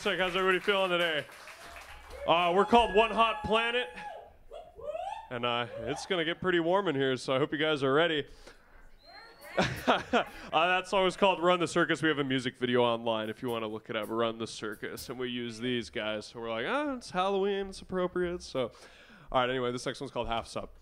Aztec? How's everybody feeling today? Uh, we're called One Hot Planet, and uh, it's gonna get pretty warm in here, so I hope you guys are ready. uh, that song is called Run the Circus. We have a music video online if you want to look it up. Run the Circus. And we use these guys. So we're like, oh, it's Halloween. It's appropriate. So, all right, anyway, this next one's called Half Sup.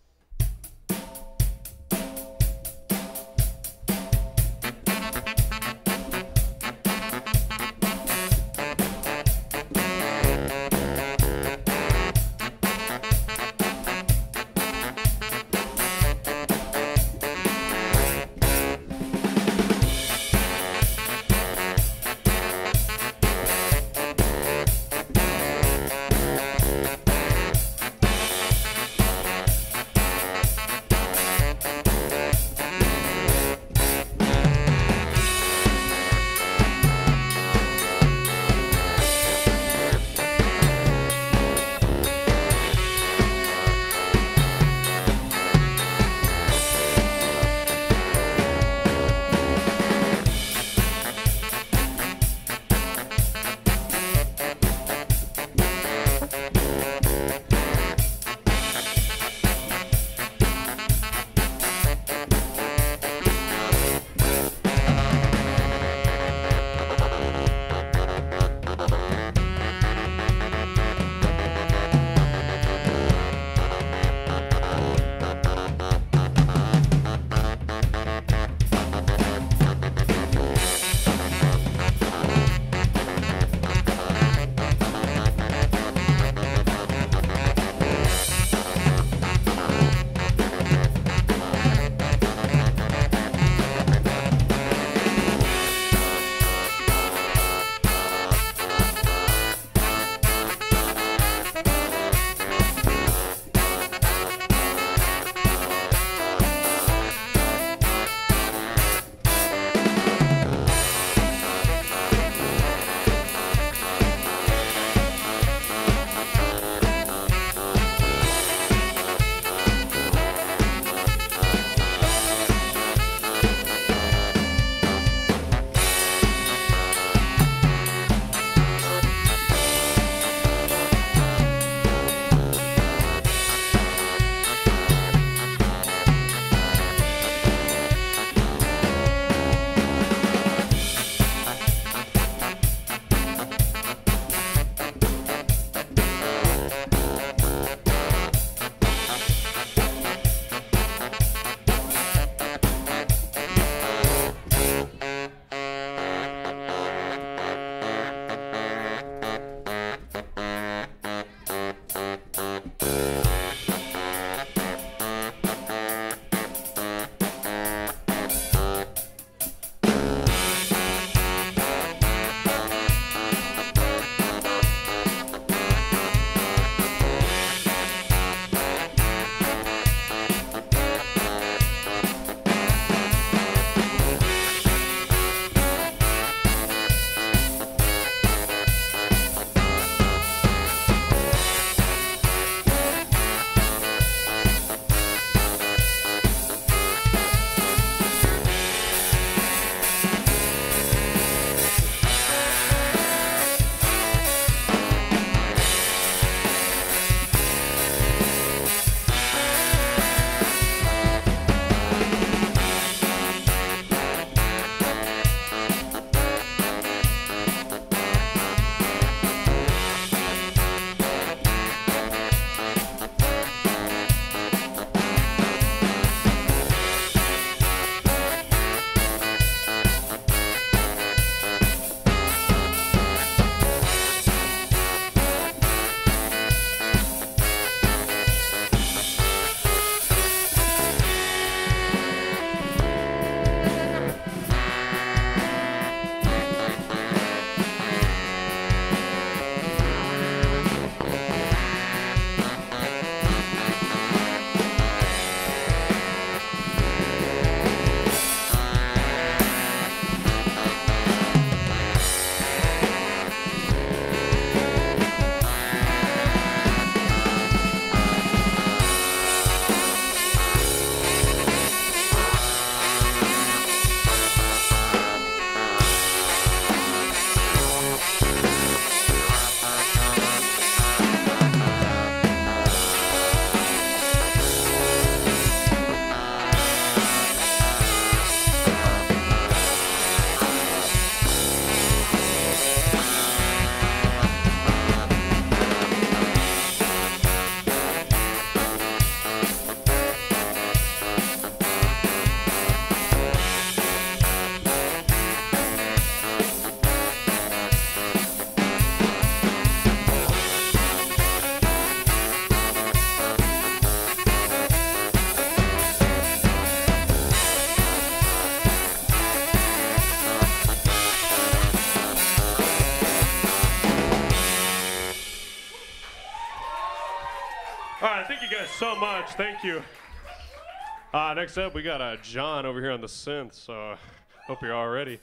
Guys so much. Thank you. Uh, next up, we got uh, John over here on the synth, so hope you're all ready.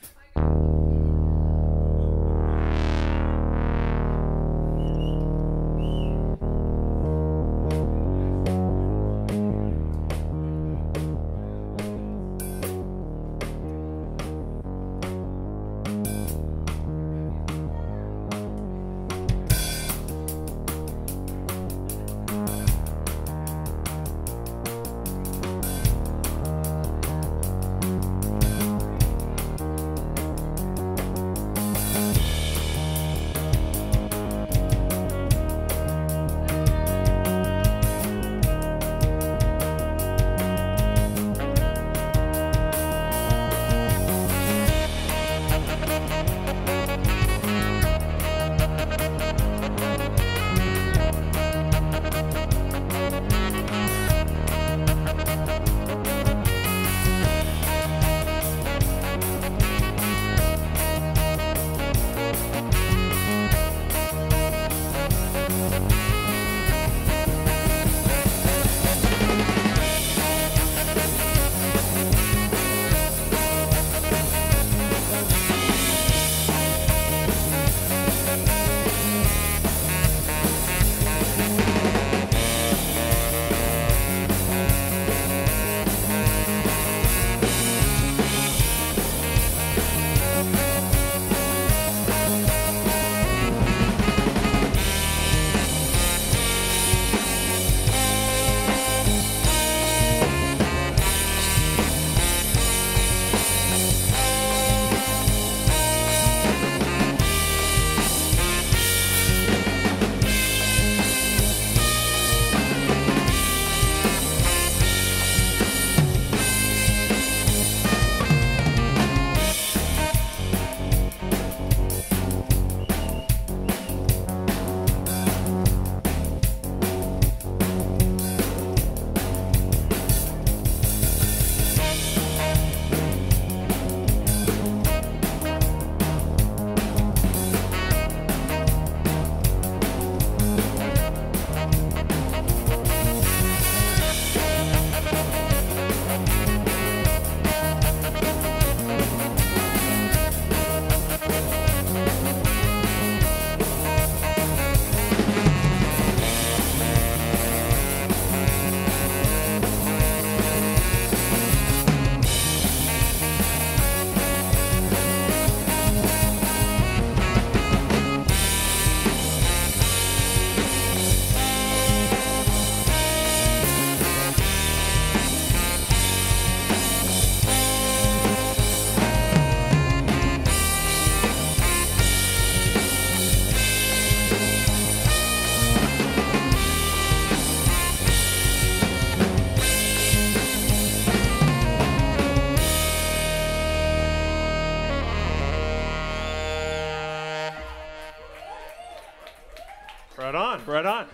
Right on.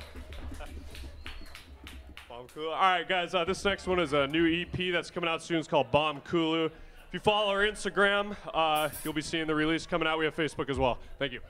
Bomb Kulu. All right, guys, uh, this next one is a new EP that's coming out soon. It's called Bomb Kulu. If you follow our Instagram, uh, you'll be seeing the release coming out. We have Facebook as well. Thank you.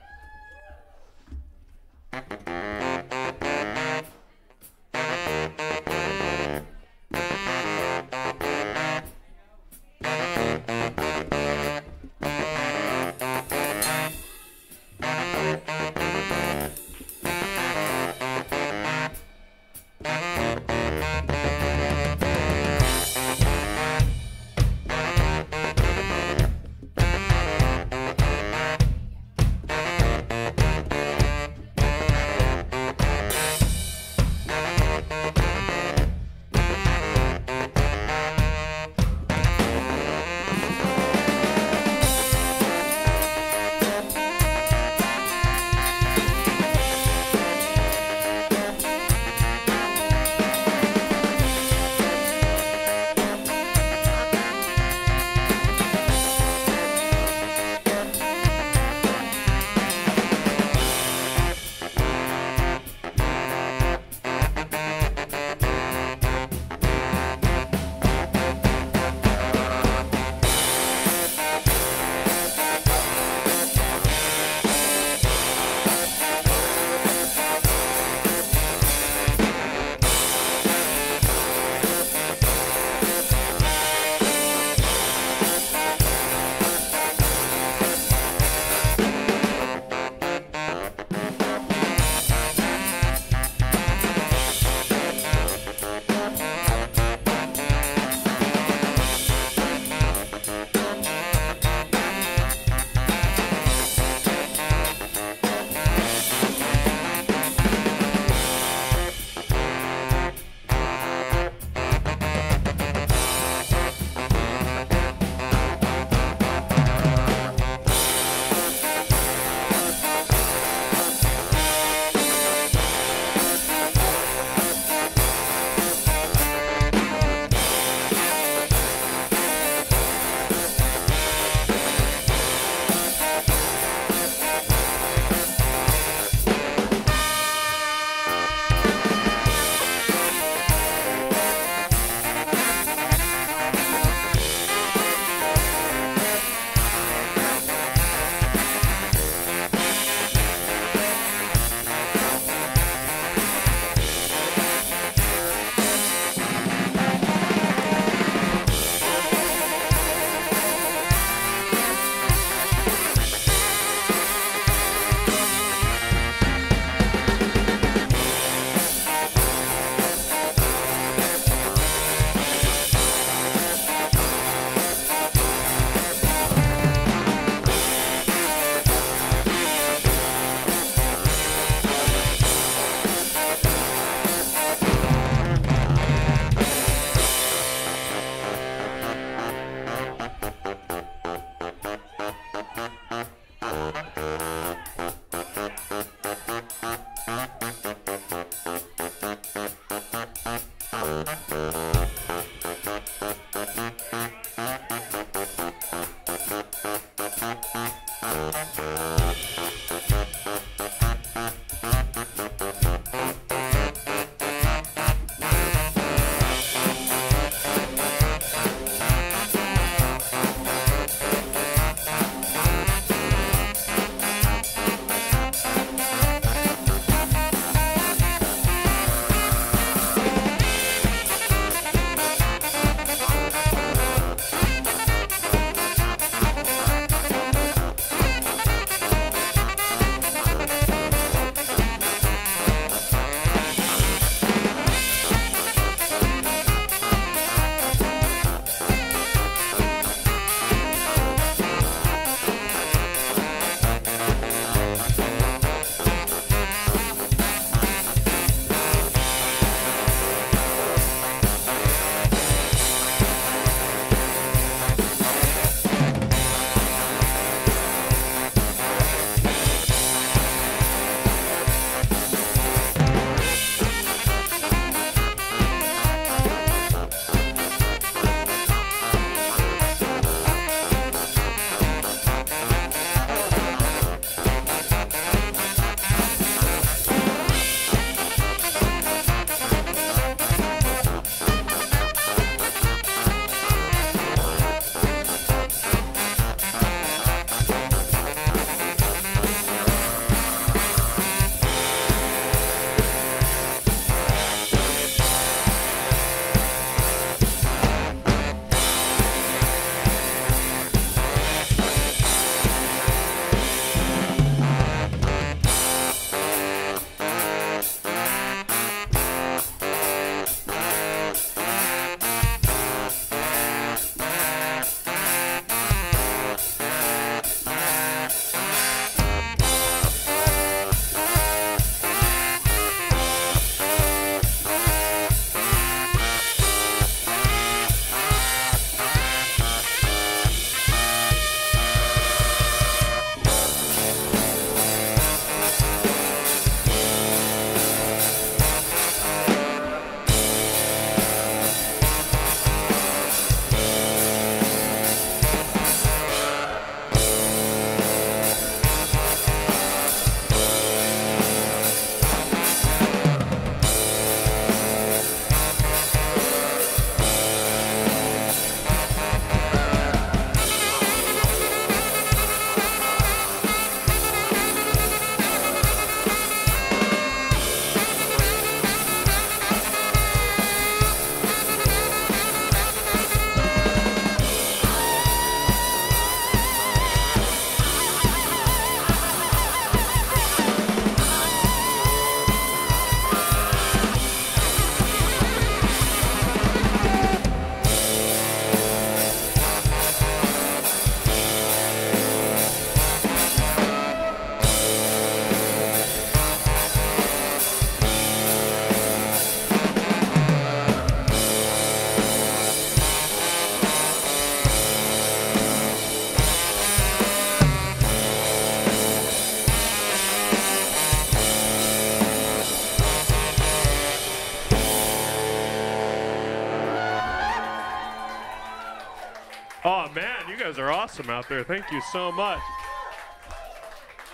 Are awesome out there. Thank you so much.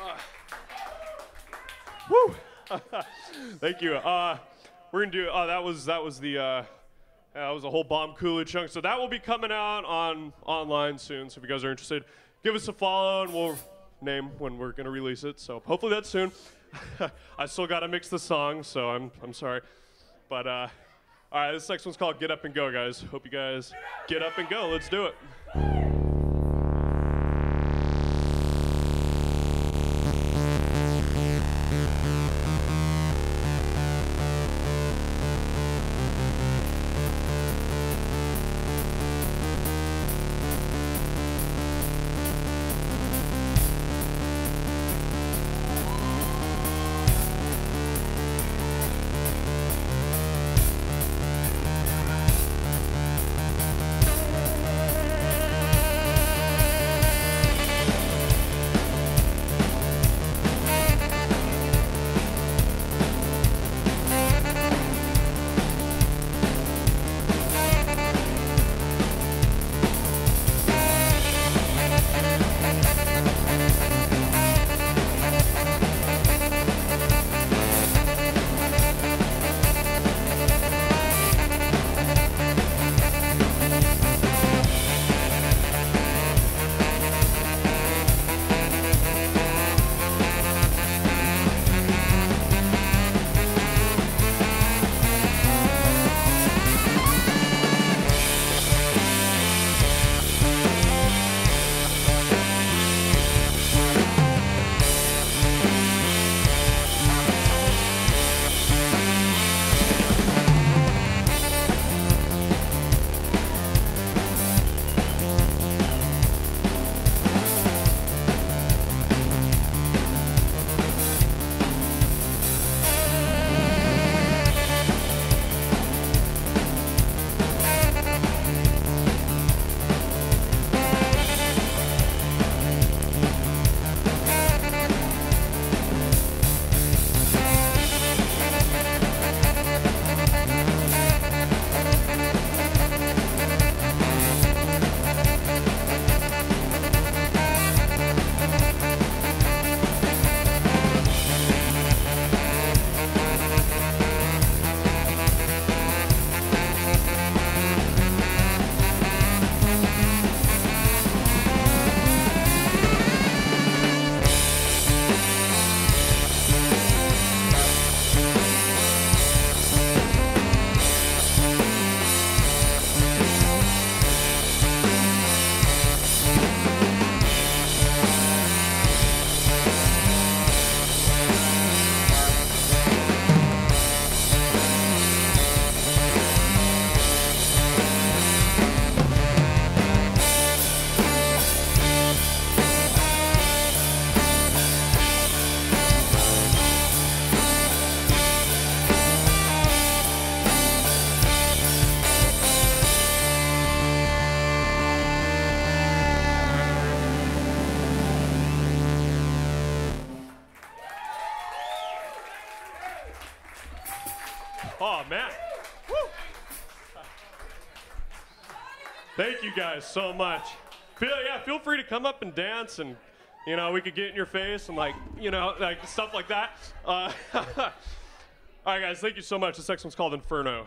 Uh, woo! Thank you. Uh, we're gonna do. Oh, that was that was the. Uh, that was a whole bomb Coolidge chunk. So that will be coming out on online soon. So if you guys are interested, give us a follow and we'll name when we're gonna release it. So hopefully that's soon. I still gotta mix the song, so I'm I'm sorry. But uh, all right, this next one's called Get Up and Go, guys. Hope you guys get up and go. Let's do it. Thank you guys so much. Feel yeah, feel free to come up and dance and you know, we could get in your face and like, you know, like stuff like that. Uh, all right guys, thank you so much. This next one's called Inferno.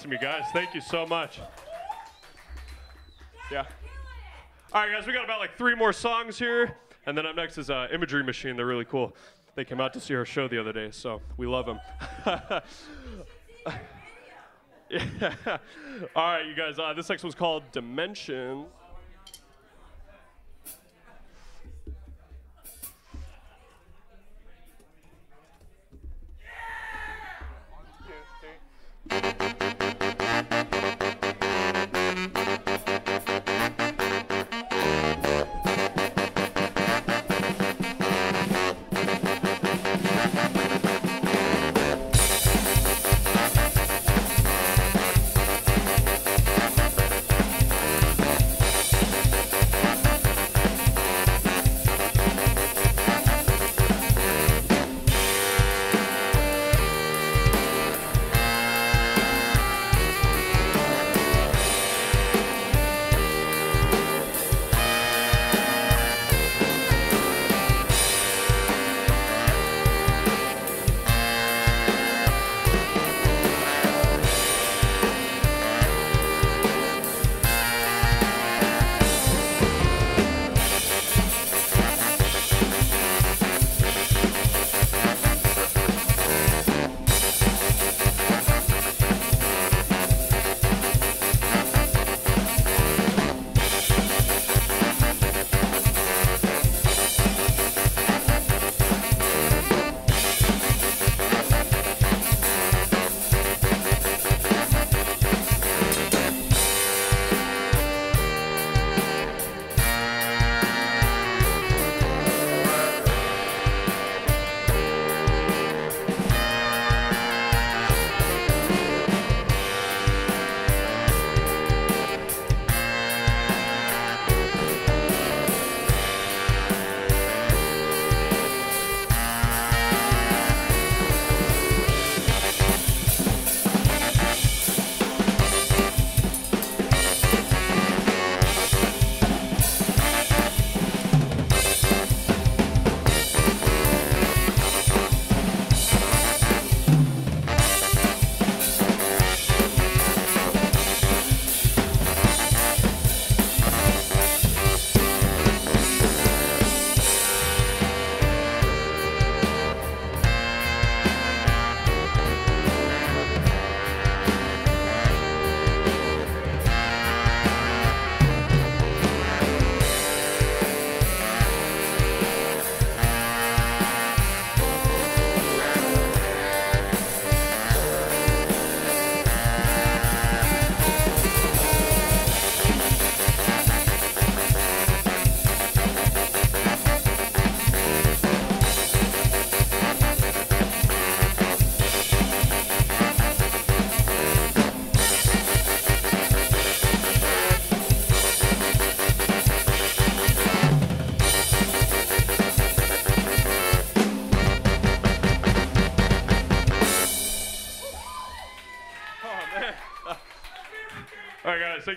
Awesome, you guys. Thank you so much. Yeah. All right, guys, we got about like three more songs here. And then up next is uh, Imagery Machine. They're really cool. They came out to see our show the other day, so we love them. yeah. All right, you guys, uh, this next one's called Dimensions.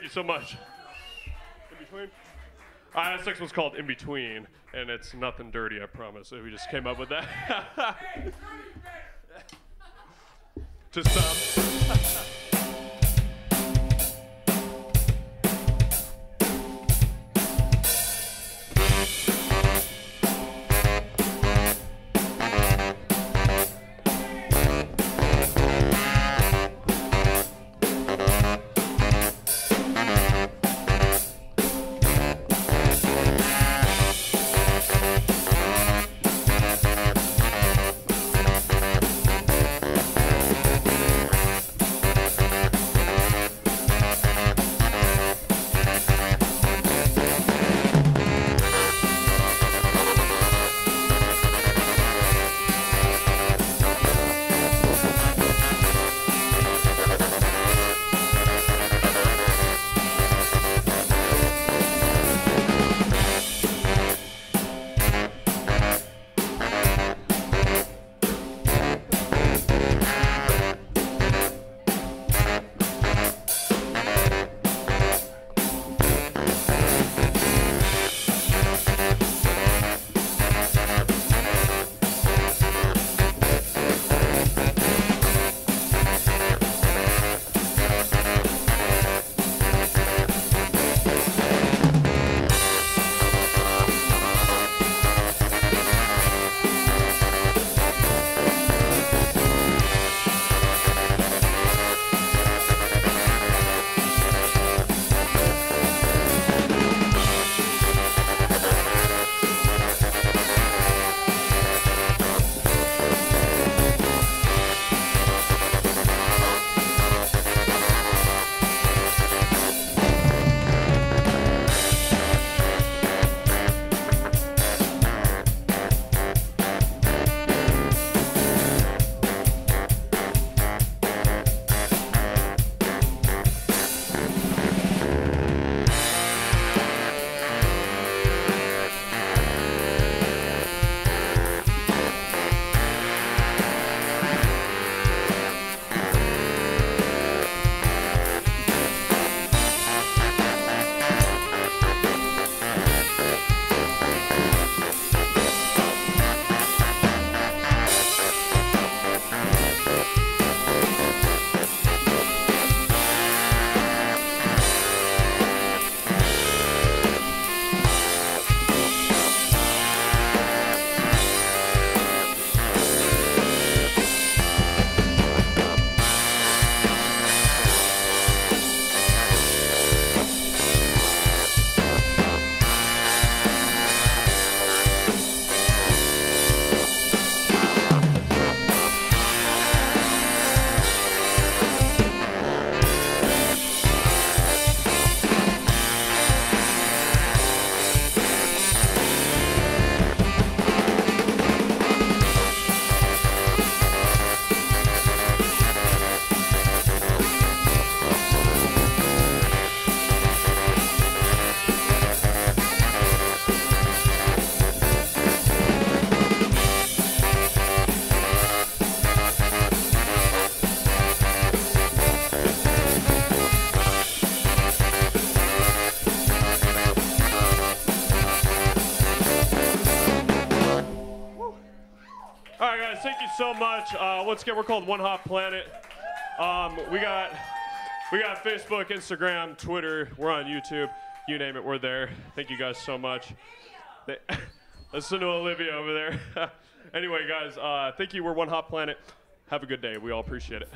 Thank you so much. In between? Uh, this next one's called In Between, and it's nothing dirty, I promise. We just came up with that. to some. so much. Uh, once again, we're called One Hot Planet. Um, we got we got Facebook, Instagram, Twitter. We're on YouTube. You name it, we're there. Thank you guys so much. Listen to Olivia over there. anyway, guys, uh, thank you. We're One Hot Planet. Have a good day. We all appreciate it.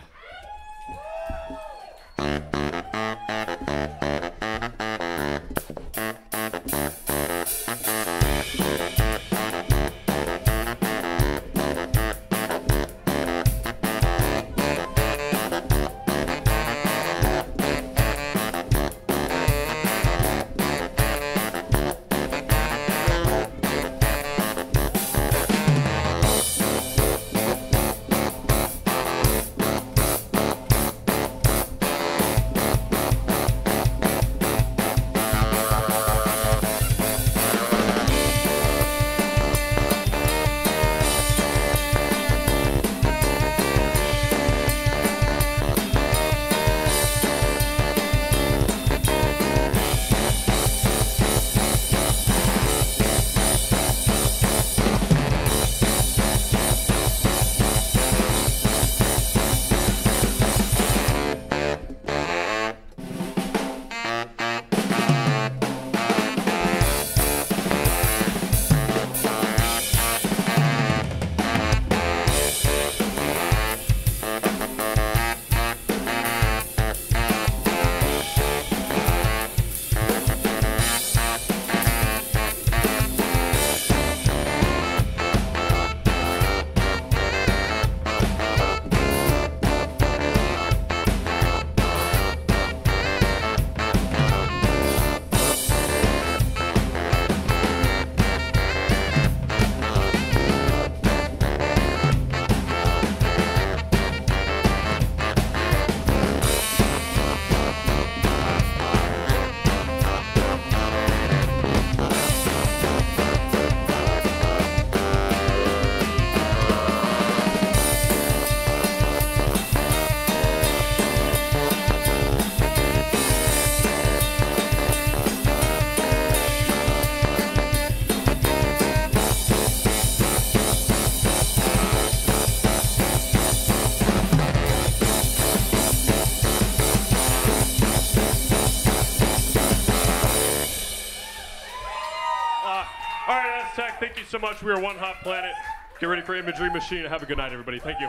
Much. We are One Hot Planet. Get ready for Imagery Machine. Have a good night, everybody. Thank you.